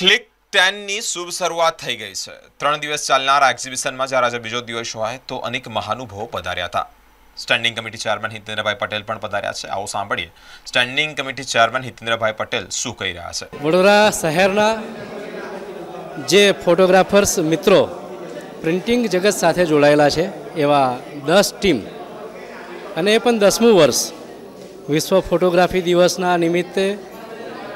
Click ટેનની શુભ શરૂઆત થઈ ગઈ છે. ત્રણ દિવસ ચાલનાર એક્ઝિબિશનમાં જ્યારે આજે બીજો દિવસ હોય તો અનેક મહાનુભાવો પધાર્યા હતા. Standing committee chairman Hitendrabhai Patel પણ પધાર્યા છે. આવો સાંભળીએ. Standing committee chairman Hitendrabhai Patel શું કહી રહ્યા છે? વડોદરા શહેરના જે ફોટોગ્રાફર્સ મિત્રો પ્રિન્ટિંગ જગત સાથે જોડાયેલા છે, એવા દસ ટીમ અને એ પણ દસમું વર્ષ વિશ્વ ફોટોગ્રાફી દિવસના નિમિત્તે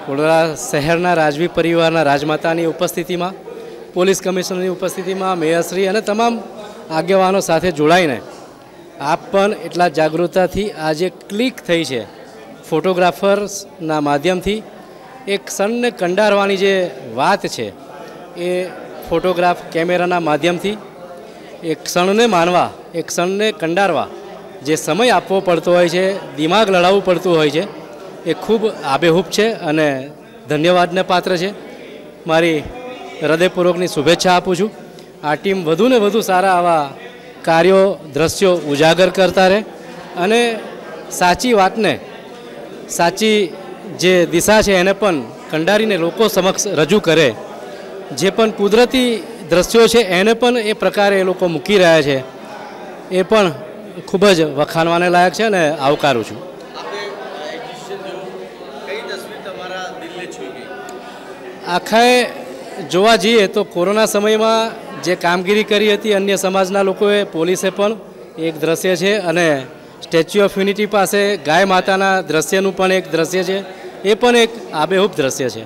વડોદરા શહેરના રાજવી પરિવારના રાજમાતાની ઉપસ્થિતિમાં, પોલીસ કમિશનરની ઉપસ્થિતિમાં, મેયરશ્રી અને તમામ આગેવાનો સાથે જોડાઈને આપ પણ એટલા જાગૃતતાથી આજે ક્લિક થઈ છે. ફોટોગ્રાફર્સના માધ્યમથી એક ક્ષણને કંડારવાની જે વાત છે એ ફોટોગ્રાફ કેમેરાના માધ્યમથી એક ક્ષણને માનવા, એક ક્ષણને કંડારવા જે સમય આપવો પડતો હોય છે, દિમાગ લડાવવું પડતું હોય છે એ ખૂબ આબેહૂબ છે અને ધન્યવાદને પાત્ર છે. મારી હૃદયપૂર્વકની શુભેચ્છા આપું છું. આ ટીમ વધુને વધુ સારા આવા કાર્યો, દ્રશ્યો ઉજાગર કરતા રહે અને સાચી વાતને, સાચી જે દિશા છે એને પણ કંડારીને લોકો સમક્ષ રજૂ કરે. જે પણ કુદરતી દ્રશ્યો છે એને પણ એ પ્રકારે એ લોકો મૂકી રહ્યા છે. એ પણ ખૂબ જ વખાણવાને લાયક છે અને આવકારું છું. આખાએ જોવા જઈએ તો કોરોના સમયમાં જે કામગીરી કરી હતી અન્ય સમાજના લોકોએ, પોલીસે પણ એક દ્રશ્ય છે અને સ્ટેચ્યુ ઓફ યુનિટી પાસે ગાય માતાના દ્રશ્યનું પણ એક દ્રશ્ય છે. એ પણ એક આબેહૂબ દ્રશ્ય છે.